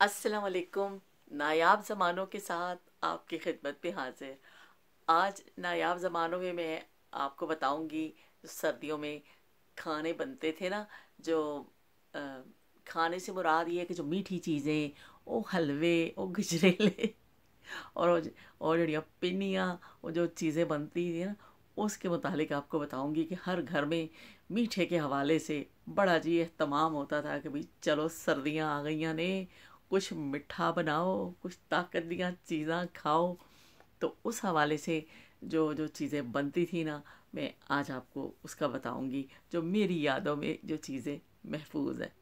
अस्सलाम वालेकुम नायाब ज़मानों के साथ आपकी खिदमत पे हाजिर। आज नायाब ज़मानों में मैं आपको बताऊँगी सर्दियों में खाने बनते थे ना जो आ, खाने से मुराद ये है कि जो मीठी चीज़ें वो हलवे वो गजरेले और और जड़िया पिनियाँ वो जो चीज़ें बनती थी ना उसके मुतालिक आपको बताऊँगी कि हर घर में मीठे के हवाले से बड़ा जी एहतमाम होता था कि भाई चलो सर्दियाँ आ गई ने कुछ मिठा बनाओ, कुछ ताकत दिया चीज़ें खाओ। तो उस हवाले से जो जो चीज़ें बनती थी ना, मैं आज आपको उसका बताऊँगी, जो मेरी यादों में जो चीज़ें महफूज है।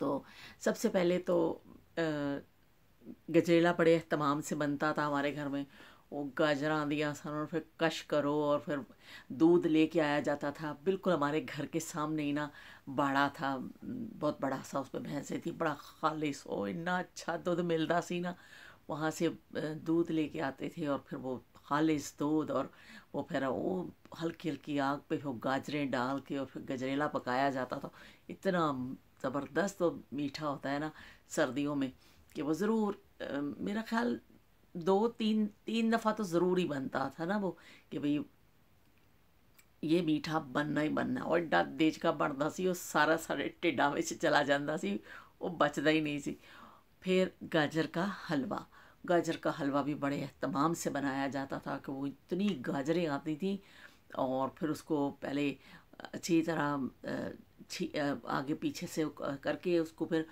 तो सबसे पहले तो गजरेला बड़े अहतमाम से बनता था हमारे घर में। वो गाजर दिया सन और फिर कश करो और फिर दूध लेके आया जाता था। बिल्कुल हमारे घर के सामने ही ना बाड़ा था, बहुत बड़ा सा उसमें भैंसें थी, बड़ा खालिश, ओ इतना अच्छा दूध मिलता सी ना, वहाँ से दूध लेके आते थे और फिर वो खालिश दूध और वो फिर वो हल्की हल्की आग पे वो गाजरें डाल के और फिर गजरेला पकाया जाता था। इतना ज़बरदस्त और मीठा होता है ना सर्दियों में कि वो ज़रूर मेरा ख्याल दो, तीन तीन दफ़ा तो ज़रूर ही बनता था ना वो कि भाई ये मीठा बनना ही बनना और एडा देज का बनता सी वो सारा सारे ਢਿੱਡਾਂ ਵਿੱਚ चला ਜਾਂਦਾ सी वो बचता ही नहीं सी फिर गाजर का हलवा गाजर का हलवा भी बड़े अहतमाम से बनाया जाता था कि वो इतनी गाजरें आती थी और फिर उसको पहले अच्छी तरह आगे पीछे से करके उसको फिर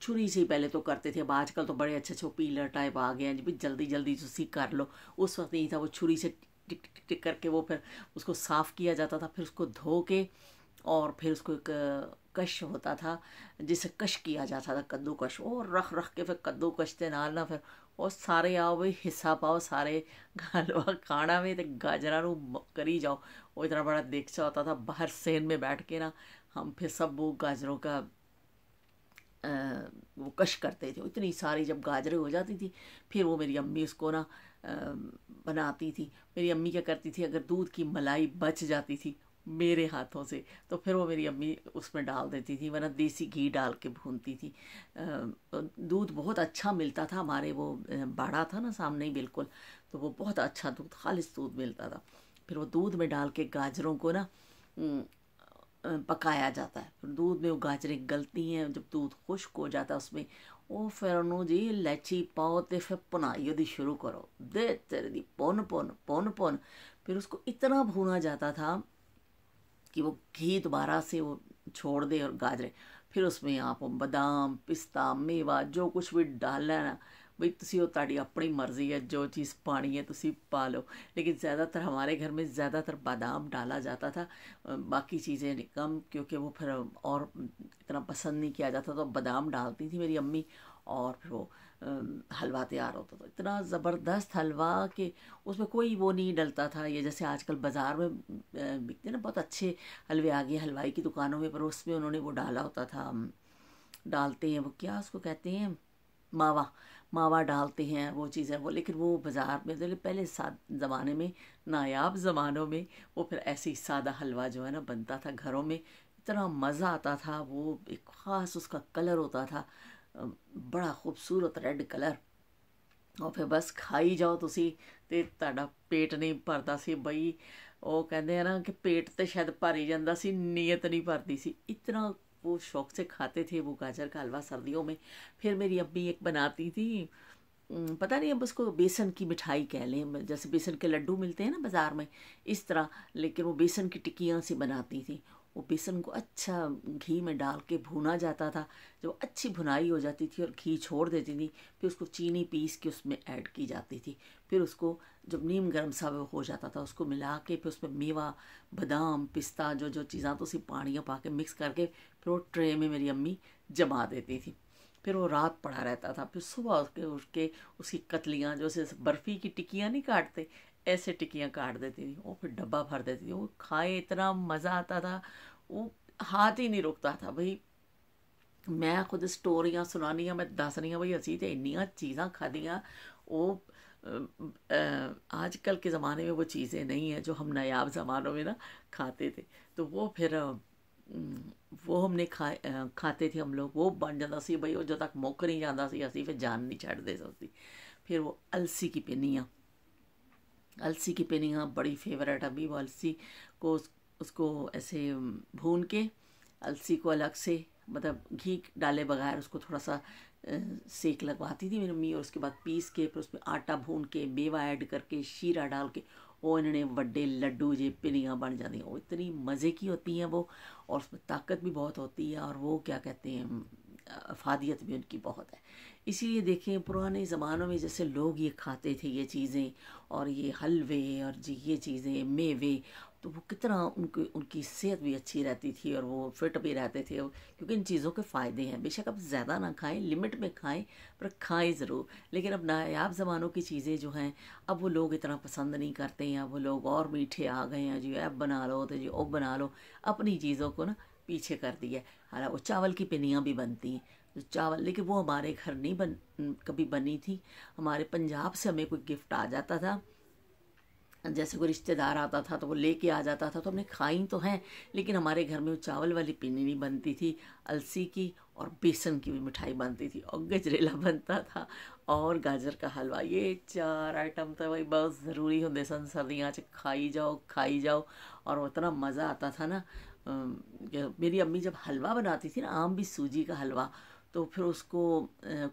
छुरी से ही पहले तो करते थे अब आजकल तो बड़े अच्छे अच्छे पीलर टाइप आ गए हैं जब जल्दी जल्दी सीख कर लो उस वक्त नहीं था वो छुरी से टिक टिक टिक करके वो फिर उसको साफ़ किया जाता था फिर उसको धो के और फिर उसको एक कश होता था जिसे कश किया जाता था कद्दू कश और रख रख के फिर कद्दू कश के नाल ना फिर और सारे आओ भाई हिस्सा पाओ सारे हलवा खाना में तो गाजरा करी जाओ। वो इतना बड़ा देखचा होता था बाहर सेन में बैठ के ना हम फिर सब वो गाजरों का आ, वो कश करते थे। इतनी सारी जब गाजरें हो जाती थी फिर वो मेरी अम्मी उसको ना बनाती थी। मेरी अम्मी क्या करती थी, अगर दूध की मलाई बच जाती थी मेरे हाथों से तो फिर वो मेरी अम्मी उसमें डाल देती थी, वरना देसी घी डाल के भूनती थी। दूध बहुत अच्छा मिलता था, हमारे वो बाड़ा था ना सामने ही बिल्कुल तो वो बहुत अच्छा दूध, खालिश दूध मिलता था। फिर वो दूध में डाल के गाजरों को ना पकाया जाता है। फिर दूध में वो गाजरें गलती हैं, जब दूध खुश्क हो जाता है, उसमें ਉਹ ਫਿਰ ਉਹਨੂੰ ਜੀ ਇਲਾਚੀ ਪਾਓ ਤੇ ਫਿਰ ਪੁਨਾਈ ਉਹਦੀ शुरू करो दे तेरे दी पुन पुन पुन पुन फिर उसको इतना भूना जाता था कि वो घी दोबारा से वो छोड़ दे और गाजरे फिर उसमें आप बादाम पिस्ता मेवा जो कुछ भी डालना है ना ਬਈ ਤੁਸੀਂ ਉਹ ਤੁਹਾਡੀ ਆਪਣੀ ਮਰਜ਼ੀ ਹੈ ਜੋ चीज़ पानी है ਤੁਸੀਂ पा लो लेकिन ज़्यादातर हमारे घर में ज़्यादातर बादाम डाला जाता था बाकी चीज़ें कम क्योंकि वो फिर और इतना पसंद नहीं किया जाता तो बादाम डालती थी मेरी अम्मी और फिर वो हलवा तैयार होता था इतना ज़बरदस्त हलवा कि उसमें कोई वो नहीं डलता था ये जैसे आजकल बाज़ार में बिकते ना बहुत अच्छे हलवे आ गए हलवाई की दुकानों में पर उसमें उन्होंने वो डाला होता था डालते हैं वो क्या उसको कहते हैं मावा मावा डालते हैं वो चीज़ें वो लेकिन वो बाज़ार में तो पहले ज़माने में नायाब ज़मानों में वो फिर ऐसे ही सादा हलवा जो है ना बनता था घरों में इतना मज़ा आता था वो एक ख़ास उसका कलर होता था बड़ा खूबसूरत रेड कलर और फिर बस खाई जाओ तुसी ਤੇ ਤੁਹਾਡਾ ਪੇਟ ਨਹੀਂ ਭਰਦਾ ਸੀ ਬਈ ਉਹ ਕਹਿੰਦੇ ਆ ਨਾ ਕਿ ਪੇਟ ਤੇ ਸ਼ਾਇਦ ਭਰ ਹੀ ਜਾਂਦਾ ਸੀ ਨੀਅਤ ਨਹੀਂ ਭਰਦੀ ਸੀ ਇਤਨਾ वो शौक से खाते थे वो गाजर का हलवा सर्दियों में। फिर मेरी अम्मी एक बनाती थी पता नहीं अब उसको बेसन की मिठाई कह लें जैसे बेसन के लड्डू मिलते हैं ना बाज़ार में, इस तरह, लेकिन वो बेसन की टिक्कियाँ से बनाती थी। वो बेसन को अच्छा घी में डाल के भुना जाता था, जब अच्छी भुनाई हो जाती थी और घी छोड़ देती थी, फिर उसको चीनी पीस के उसमें ऐड की जाती थी। फिर उसको जब नीम गर्म सा हो जाता था, उसको मिला के फिर उसमें मेवा, बादाम, पिस्ता जो जो चीज़ा तो उसी पानियाँ पा के मिक्स करके फिर वो ट्रे में मेरी अम्मी जमा देती थी। फिर वो रात पड़ा रहता था। फिर सुबह उसके उठ के उसकी कतलियाँ जो बर्फ़ी की टिक्कियाँ नहीं काटते, ऐसे टिक्कियाँ काट देती थी। वो फिर डब्बा भर देती थी। वो खाए, इतना मज़ा आता था। वो हाथ ही नहीं रुकता था। भाई, मैं खुद स्टोरियाँ सुनानी मैं दस रही भाई असी तो इन्नियाँ चीज़ा खादियाँ। वो आजकल के ज़माने में वो चीज़ें नहीं हैं जो हम नायाब ज़मानों में ना खाते थे। तो वो फिर वो हमने खाए खाते थे हम लोग। वो बन जाता सी भाई वो जो तक मुक नहीं जाता सी असी फिर जान नहीं छड़ते सकती। फिर वो अलसी की पिनियाँ अलसी की पिनियाँ बड़ी फेवरेट अभी। वो अलसी को उस, उसको ऐसे भून के अलसी को अलग से मतलब घी डाले बगैर उसको थोड़ा सा सेक लगवाती थी मेरी मम्मी और उसके बाद पीस के फिर उसमें आटा भून के मेवा ऐड करके शीरा डाल के वो इन्होंने बड़े लड्डू जे पिनियाँ बन जाती हैं। वो इतनी मज़े की होती हैं वो, और उसमें ताकत भी बहुत होती है, और वो क्या कहते हैं, अफादियत भी उनकी बहुत है। इसीलिए देखें, पुराने ज़मानों में जैसे लोग ये खाते थे, ये चीज़ें, और ये हलवे, और जी, ये चीज़ें, मेवे तो वो कितना उनकी उनकी सेहत भी अच्छी रहती थी और वो फिट भी रहते थे क्योंकि इन चीज़ों के फ़ायदे हैं। बेशक अब ज़्यादा ना खाएँ, लिमिट में खाएँ, पर खाएँ ज़रूर। लेकिन अब नायाब ज़मानों की चीज़ें जो हैं, अब वो लोग इतना पसंद नहीं करते हैं, अब वो लोग और मीठे आ गए हैं, जी ऐप बना लो तो जी ओ बना लो। अपनी चीज़ों को ना पीछे कर दिया। हालाँकि वो चावल की पिनियाँ भी बनती हैं। तो चावल, लेकिन वो हमारे घर नहीं बन, कभी बनी थी। हमारे पंजाब से हमें कोई गिफ्ट आ जाता था। जैसे कोई रिश्तेदार आता था तो वो लेके आ जाता था तो हमने खाई तो हैं, लेकिन हमारे घर में वो चावल वाली पीनी नहीं बनती थी, अलसी की और बेसन की भी मिठाई बनती थी, और गजरेला बनता था, और गाजर का हलवा, ये चार आइटम तो भाई बहुत ज़रूरी होंगे सन सर्दियाँ च खाई जाओ खाई जाओ, और इतना मज़ा आता था ना मेरी अम्मी जब हलवा बनाती थी ना, आम भी सूजी का हलवा तो फिर उसको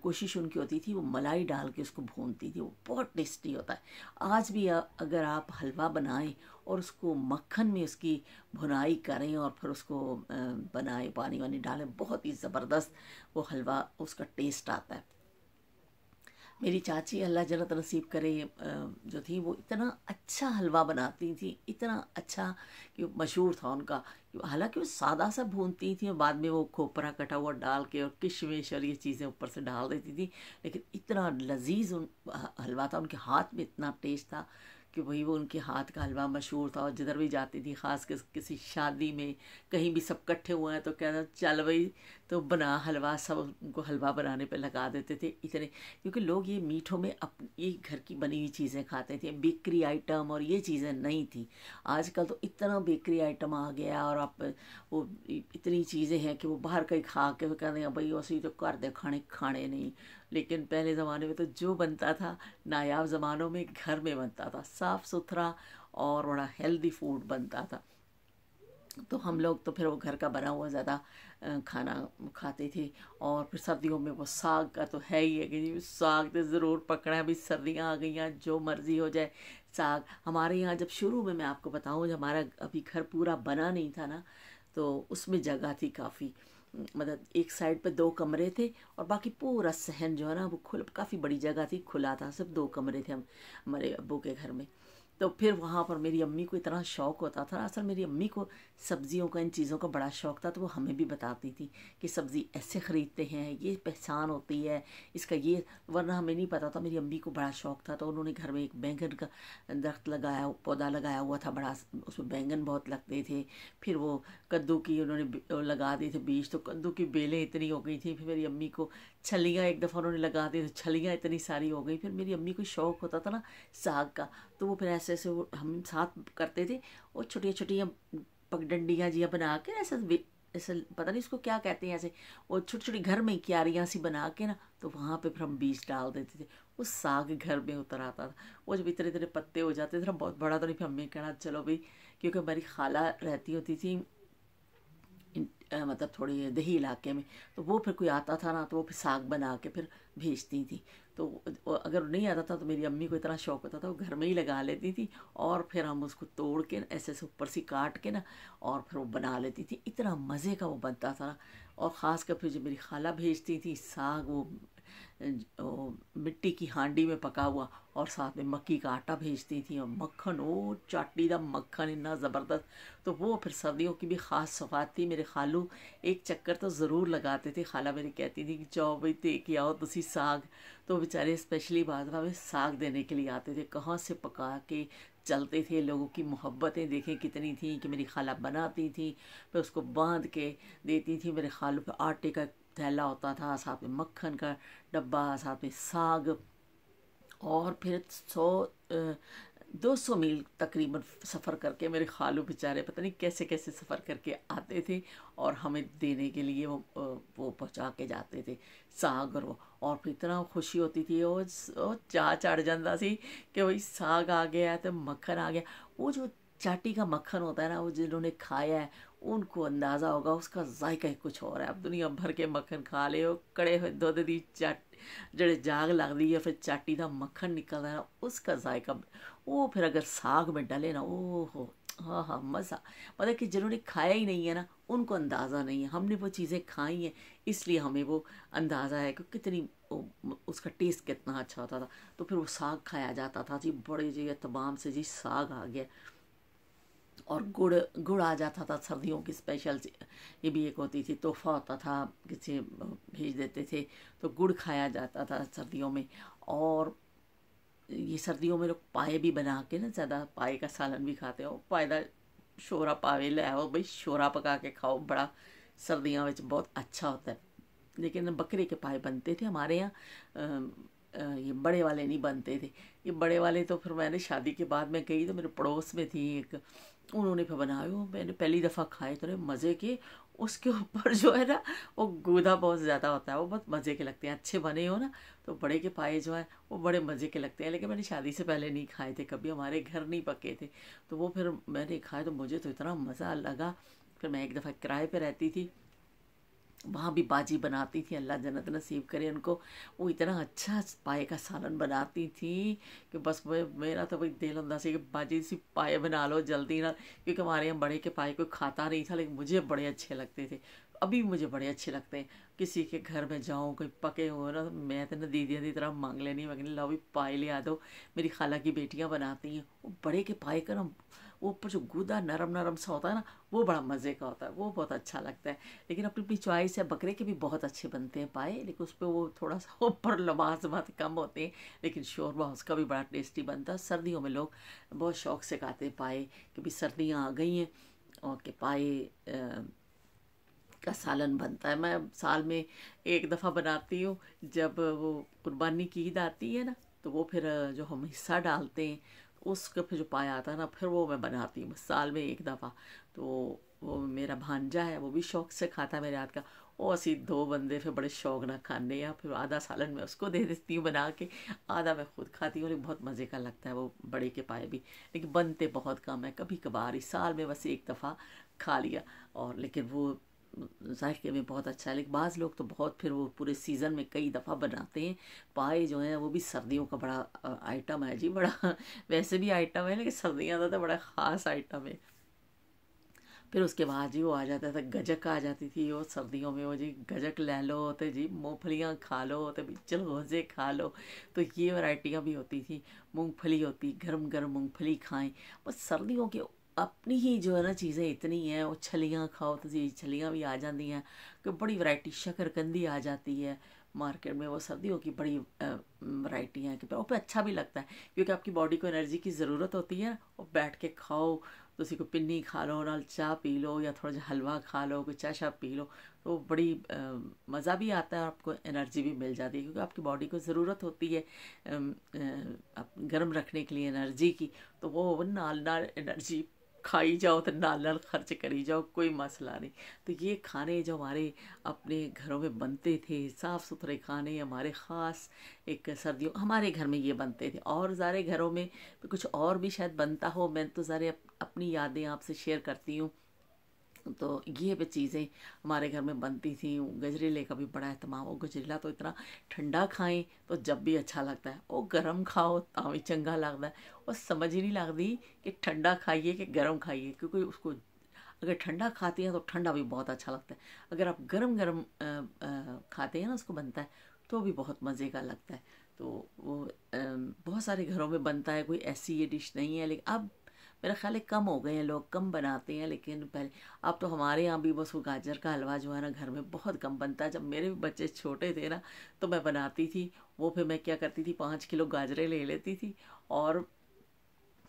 कोशिश उनकी होती थी, वो मलाई डाल के उसको भूनती थी, वो बहुत टेस्टी होता है। आज भी अगर आप हलवा बनाएँ और उसको मक्खन में उसकी भुनाई करें और फिर उसको बनाएँ, पानी वानी डालें, बहुत ही ज़बरदस्त वो हलवा, उसका टेस्ट आता है। मेरी चाची अल्लाह जन्नत नसीब करे जो थी, वो इतना अच्छा हलवा बनाती थी, इतना अच्छा कि मशहूर था उनका। हालाँकि वो सादा सा भूनती थी और बाद में वो खोपरा कटा हुआ डाल के और किशमिश और ये चीज़ें ऊपर से डाल देती थी, लेकिन इतना लजीज उन हलवा था, उनके हाथ में इतना टेस्ट था। कि वही वो उनके हाथ का हलवा मशहूर था और जिधर भी जाती थी, ख़ास कर किसी शादी में कहीं भी सब इकट्ठे हुए हैं तो कहना चल भाई तो बना हलवा। सब उनको हलवा बनाने पे लगा देते थे इतने। क्योंकि लोग ये मीठों में अप, ये घर की बनी हुई चीज़ें खाते थे, बेकरी आइटम और ये चीज़ें नहीं थी। आजकल तो इतना बेकरी आइटम आ गया और आप, वो इतनी चीज़ें हैं कि वो बाहर कहीं खा के कहते हैं, भाई, वैसे तो कर दे, खाने खाने नहीं। लेकिन पहले ज़माने में तो जो बनता था, नायाब ज़मानों में घर में बनता था। साफ़ सुथरा और बड़ा हेल्दी फ़ूड बनता था। तो हम लोग तो फिर वो घर का बना हुआ ज़्यादा खाना खाते थे और फिर सर्दियों में वो साग का तो है ही है कि साग तो ज़रूर पकड़ा है। अभी सर्दियाँ आ गई हैं, जो मर्ज़ी हो जाए साग। हमारे यहाँ जब शुरू में मैं आपको बताऊँ, जब हमारा अभी घर पूरा बना नहीं था ना तो उसमें जगह थी काफ़ी। मतलब एक साइड पे दो कमरे थे और बाकी पूरा सहन जो है ना, वो खुल, काफ़ी बड़ी जगह थी, खुला था, सिर्फ़ दो कमरे थे हम, हमारे अबू के घर में। तो फिर वहाँ पर मेरी अम्मी को इतना शौक़ होता था, असल मेरी अम्मी को सब्ज़ियों का, इन चीज़ों का बड़ा शौक़ था तो वो हमें भी बताती थी कि सब्ज़ी ऐसे ख़रीदते हैं, ये पहचान होती है, इसका ये, वरना हमें नहीं पता था, मेरी अम्मी को बड़ा शौक़ था तो उन्होंने घर में एक बैंगन का दरख्त लगाया, पौधा लगाया हुआ था बड़ा, उसमें बैंगन बहुत लगते थे, फिर वो कद्दू की उन्होंने लगा दिए थे बीज तो कद्दू की बेलें इतनी हो गई थी, फिर मेरी अम्मी को छलियाँ एक दफ़ा उन्होंने लगा दी तो छलियाँ इतनी सारी हो गई, फिर मेरी अम्मी को शौक़ होता था ना साग का तो वो फिर ऐसे ऐसे हम साथ करते थे और छोटी छोटी पगडंडियाँ जिया बना के ऐसे ऐसे पता नहीं इसको क्या कहते हैं ऐसे, वो छोटी छोटी घर में क्यारियाँ सी बना के ना तो वहाँ पे फिर हम बीज डाल देते थे। वो साग घर में उतर आता था। वो जब इतने इतने पत्ते हो जाते थे ना, बहुत बड़ा तो नहीं, फिर हमें कहना चलो भाई, क्योंकि हमारी खाला रहती होती थी मतलब थोड़ी दही इलाके में तो वो फिर कोई आता था ना तो वो फिर साग बना के फिर भेजती थी। तो अगर नहीं आता था तो मेरी अम्मी को इतना शौक होता था, वो घर में ही लगा लेती थी और फिर हम उसको तोड़ के ऐसे ऐसे ऊपर से काट के ना और फिर वो बना लेती थी। इतना मज़े का वो बनता था ना। और ख़ास कर फिर जो मेरी खाला भेजती थी साग, वो मिट्टी की हांडी में पका हुआ और साथ में मक्की का आटा भेजती थी और मक्खन, ओ चाटी दा मक्खन इतना ज़बरदस्त। तो वो फिर सर्दियों की भी ख़ास सौगात थी। मेरे खालू एक चक्कर तो ज़रूर लगाते थे। खाला मेरी कहती थी कि, जाओ भाई दे के आओ तुसी साग। तो बेचारे स्पेशली बाद में साग देने के लिए आते थे। कहाँ से पका के चलते थे लोगों की मोहब्बतें? देखें कितनी थी कि मेरी खाला बनाती थी। फिर उसको बाँध के देती थी। मेरे खालू पे आटे का थैला होता था, साथ में मक्खन का डब्बा, साथ में साग और फिर सौ दो सौ मील तकरीबन सफ़र करके मेरे खालू बेचारे पता नहीं कैसे कैसे सफ़र करके आते थे और हमें देने के लिए वो वो पहुँचा के जाते थे, साग और वो। और फिर इतना खुशी होती थी वो वो चाह चढ़ जाता सी कि भाई साग आ गया तो मक्खन आ गया। वो जो चाटी का मक्खन होता है ना, वो जिन्होंने खाया है उनको अंदाज़ा होगा उसका जायका ही कुछ और है। आप दुनिया भर के मक्खन खा ले हो, कड़े हुए दुध दी, चाट, जड़े जाग लग रही है, फिर चाटी दा मक्खन निकल रहा ना उसका जायका वो फिर अगर साग में डले ना, ओहो हाँ हाँ मज़ा। मतलब कि जिन्होंने खाया ही नहीं है ना, उनको अंदाज़ा नहीं है। हमने वो चीज़ें खाई हैं, इसलिए हमें वो अंदाज़ा है कि कितनी उसका टेस्ट कितना अच्छा होता था। तो फिर वो साग खाया जाता था। जी, बड़े जी, तमाम से जी, साग आ गया। और गुड़ गुड़ आ जाता था सर्दियों की स्पेशल ये भी एक होती थी, तोहफा होता था, किसी भेज देते थे तो गुड़ खाया जाता था सर्दियों में। और ये सर्दियों में लोग पाए भी बना के ना, ज़्यादा पाए का सालन भी खाते हो पायदा शोरा पावे, ले आओ भाई, शोरा पका के खाओ, बड़ा सर्दियों में बहुत अच्छा होता है। लेकिन बकरे के पाए बनते थे हमारे यहाँ ये बड़े वाले नहीं बनते थे। ये बड़े वाले तो फिर मैंने शादी के बाद में गई तो मेरे पड़ोस में थी एक उन्होंने फिर वो मैंने पहली दफ़ा खाए थोड़े मज़े के, उसके ऊपर जो है ना, वो गूदा बहुत ज़्यादा होता है, वो बहुत मज़े के लगते हैं, अच्छे बने हो ना तो बड़े के पाए जो है, वो बड़े मज़े के लगते हैं, लेकिन मैंने शादी से पहले नहीं खाए थे, कभी हमारे घर नहीं पके थे तो वो फिर मैंने खाए तो मुझे तो इतना मज़ा लगा, फिर मैं एक दफ़ा किराए पर रहती थी वहाँ भी बाजी बनाती थी, अल्लाह जन्नत नसीब करे उनको। वो इतना अच्छा पाए का सालन बनाती थी कि बस मैं, मेरा तो भाई दिल होता सी कि बाजी सी पाए बना लो जल्दी ना, क्योंकि हमारे यहाँ बड़े के पाए कोई खाता नहीं था, लेकिन मुझे बड़े अच्छे लगते थे। अभी मुझे बड़े अच्छे लगते हैं। किसी के घर में जाऊँ, कोई पके हो ना, मैं तो ना दीदियाँ की तरह मांग लेनी मगर लो भी पाए ले आ दो। मेरी खाला की बेटियाँ बनाती हैं। वो बड़े के पाए का ना ऊपर जो गूदा नरम नरम सा होता है ना, वो बड़ा मज़े का होता है, वो बहुत अच्छा लगता है। लेकिन अपनी अपनी चॉइस है, बकरे के भी बहुत अच्छे बनते हैं पाए, लेकिन उस पर वो थोड़ा सा ऊपर बात कम होते हैं, लेकिन शोरबा उसका भी बड़ा टेस्टी बनता है। सर्दियों में लोग बहुत शौक से खाते हैं पाए, कि भी सर्दियाँ आ गई हैं, और के पाए का सालन बनता है। मैं साल में एक दफ़ा बनाती हूँ, जब वो कुर्बानी की ईद आती है ना तो वो फिर जो हम हिस्सा डालते हैं उसका फिर जो पाया आता है ना, फिर वो मैं बनाती हूँ। साल में एक दफ़ा। तो वो मेरा भांजा है, वो भी शौक से खाता है मेरे हाथ का। वो असी दो बंदे फिर बड़े शौक ना खाने या फिर आधा सालन में उसको दे देती हूँ बना के, आधा मैं खुद खाती हूँ। लेकिन बहुत मज़े का लगता है वो बड़े के पाए भी। लेकिन बनते बहुत कम है कभी कभार ही साल में बस एक दफ़ा खा लिया। और लेकिन वो जायके में बहुत अच्छा है, लेकिन बाज़ लोग तो बहुत फिर वो पूरे सीज़न में कई दफ़ा बनाते हैं। पाए जो हैं, वो भी सर्दियों का बड़ा आइटम है जी, बड़ा, वैसे भी आइटम है, लेकिन सर्दियाँ तो बड़ा ख़ास आइटम है। फिर उसके बाद जी वो आ जाता था, गजक आ जाती थी, वो सर्दियों में वो जी गजक ले लो तो जी, मूँगफलियाँ खा लो तो बिचल गोजे खा लो। तो ये वैरायटियाँ भी होती थी, मूँगफली होती गर्म गर्म मूँगफली खाएँ। बस सर्दियों के अपनी ही जो है ना चीज़ें इतनी हैं, वो छलियाँ खाओ तो छलियाँ भी आ जाती हैं कि बड़ी वैरायटी शकरकंदी आ जाती है मार्केट में, वो सर्दियों की बड़ी वैरायटी हैं कि पे अच्छा भी लगता है क्योंकि आपकी बॉडी को एनर्जी की ज़रूरत होती है और बैठ के खाओ तो उसी को पिन्नी खा लो ना चाय पी लो या थोड़ा सा हलवा खा लो, कोई चाय शाय पी लो तो बड़ी मज़ा भी आता है और आपको एनर्जी भी मिल जाती है क्योंकि आपकी बॉडी को ज़रूरत होती है गर्म रखने के लिए एनर्जी की तो वो नाल नाल एनर्जी खाई जाओ तो नाल नाल खर्च करी जाओ, कोई मसला नहीं। तो ये खाने जो हमारे अपने घरों में बनते थे, साफ़ सुथरे खाने, हमारे ख़ास एक सर्दियों, हमारे घर में ये बनते थे। और सारे घरों में कुछ और भी शायद बनता हो, मैं तो सारे अपनी यादें आपसे शेयर करती हूँ। तो ये भी चीज़ें हमारे घर में बनती थी। गजरेले का भी बड़ा अहतमाम वो गजरेला तो इतना ठंडा खाएँ तो जब भी अच्छा लगता है। वो गर्म खाओ तो भी चंगा लगता है। और समझ ही नहीं लगती कि ठंडा खाइए कि गर्म खाइए। क्योंकि उसको अगर ठंडा खाते हैं तो ठंडा भी बहुत अच्छा लगता है। अगर आप गर्म गर्म खाते हैं ना उसको बनता है तो भी बहुत मज़े का लगता है। तो वो बहुत सारे घरों में बनता है। कोई ऐसी ये डिश नहीं है, लेकिन अब मेरा ख्याल है कम हो गए हैं लोग, कम बनाते हैं, लेकिन पहले, अब तो हमारे यहाँ भी बस वो गाजर का हलवा जो है ना घर में बहुत कम बनता है। जब मेरे भी बच्चे छोटे थे ना तो मैं बनाती थी, वो फिर मैं क्या करती थी, पाँच किलो गाजरें ले लेती थी और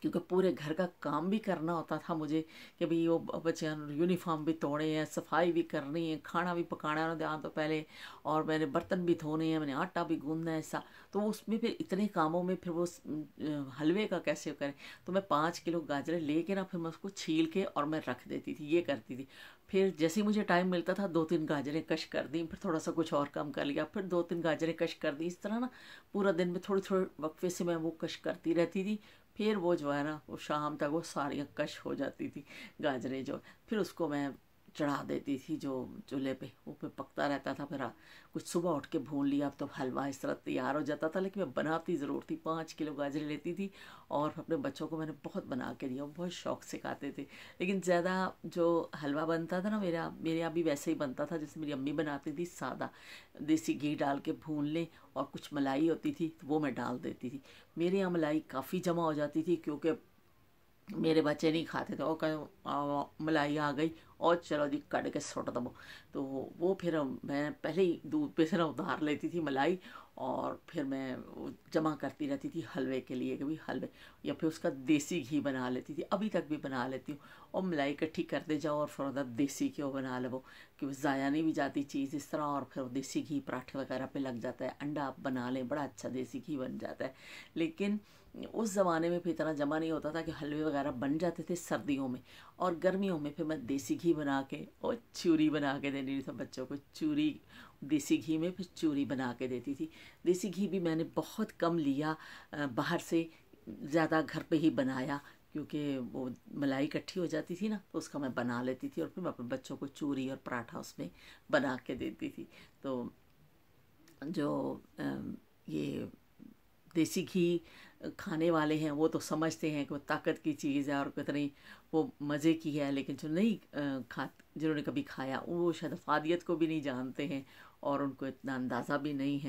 क्योंकि पूरे घर का काम भी करना होता था मुझे कि भाई वो बच्चे यूनिफॉर्म भी तोड़े हैं, सफ़ाई भी करनी है, खाना भी पकाना है ध्यान तो पहले और मैंने बर्तन भी धोने हैं, मैंने आटा भी गूंदना है, ऐसा। तो उसमें फिर इतने कामों में फिर वो हलवे का कैसे करें? तो मैं पाँच किलो गाजरें लेके ना फिर मैं उसको छील के और मैं रख देती थी, ये करती थी। फिर जैसे ही मुझे टाइम मिलता था दो तीन गाजरें कश कर दी, फिर थोड़ा सा कुछ और काम कर लिया, फिर दो तीन गाजरें कश कर दी। इस तरह ना पूरा दिन में थोड़ी थोड़े वक्फे से मैं वो कश करती रहती थी। फिर वो जो है ना, वो शाम तक वो सारी कश हो जाती थी, गाजरें जो। फिर उसको मैं चढ़ा देती थी जो चूल्हे पे, वो पे पकता रहता था, फिर कुछ सुबह उठ के भून लिया, अब तो हलवा इस तरह तैयार हो जाता था, लेकिन मैं बनाती ज़रूर थी, पाँच किलो गाजरें लेती थी और अपने बच्चों को मैंने बहुत बना के दिया बहुत शौक से खाते थे। लेकिन ज़्यादा जो हलवा बनता था ना मेरा, मेरे यहाँ भी वैसे ही बनता था, जैसे मेरी अम्मी बनाती थी, सादा देसी घी डाल के भून लें और कुछ मलाई होती थी तो वो मैं डाल देती थी। मेरे यहाँ मलाई काफ़ी जमा हो जाती थी, क्योंकि मेरे बच्चे नहीं खाते थे, और कह मलाई आ गई, और चलो जी, कट के सुट दबो। तो वो फिर मैं पहले ही दूध पे से ना उधार लेती थी मलाई, और फिर मैं जमा करती रहती थी हलवे के लिए, कभी हलवे, या फिर उसका देसी घी बना लेती थी, अभी तक भी बना लेती हूँ। और मलाई इकट्ठी करते जाओ, और फिर उधर देसी घी बना लो कि ज़ाया नहीं भी जाती चीज़ इस तरह, और फिर देसी घी पराठे वगैरह पे लग जाता है, अंडा आप बना लें, बड़ा अच्छा देसी घी बन जाता है। लेकिन उस ज़माने में फिर इतना जमा नहीं होता था कि हलवे वगैरह बन जाते थे सर्दियों में और गर्मियों में फिर मैं देसी घी बना के और चूरी बना के देनी थी। बच्चों को चूरी, देसी घी में फिर चूरी बना के देती थी। देसी घी भी मैंने बहुत कम लिया बाहर से ज़्यादा घर पे ही बनाया क्योंकि वो मलाई इकट्ठी हो जाती थी ना तो उसका मैं बना लेती थी और फिर मैं अपने बच्चों को चूरी और पराठा उसमें बना के देती थी। तो जो ये देसी घी खाने वाले हैं, वो तो समझते हैं कि वो ताकत की चीज़ है और कितनी वो मज़े की है, लेकिन जो नहीं खा, जिन्होंने कभी खाया, वो शायद अफादियत को भी नहीं जानते हैं और उनको इतना अंदाज़ा भी नहीं है।